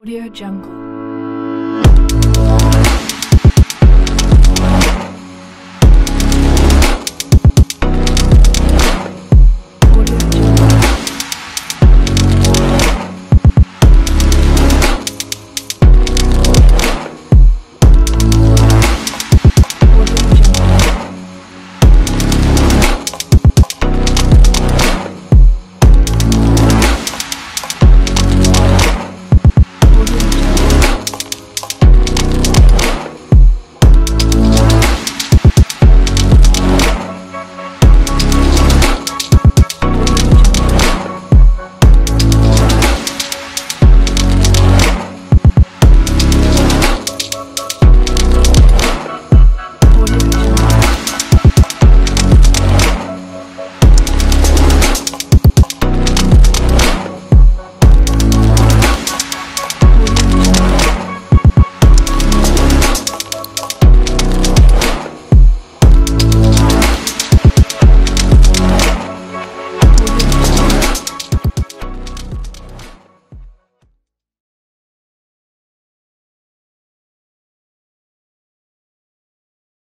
Audio Jungle.